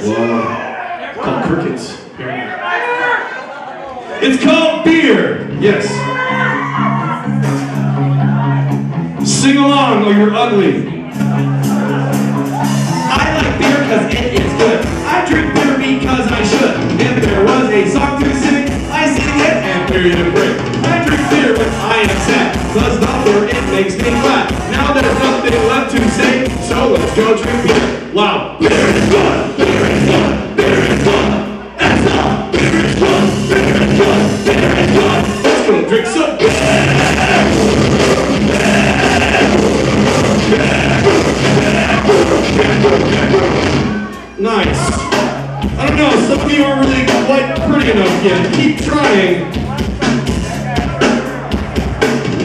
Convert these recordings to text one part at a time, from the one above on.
Whoa. Called crickets. It's called beer. Yes. Sing along or you're ugly. I like beer because it is good. I drink beer because I should. If there was a song to sing, I sing it and period and break. I drink beer when I am sad, cause number it makes me glad. Now there's nothing left to say, so let's go drink beer. Wow. I don't know, some of you aren't really quite pretty enough yet. Keep trying.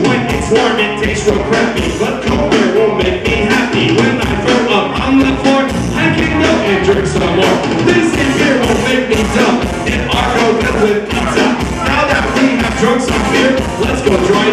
When it's warm, it tastes real crappy, but cold beer won't make me happy. When I throw up on the floor, I can go and drink some more. This beer won't make me dumb. It are no with pizza. Now that we have drunk some beer, let's go car.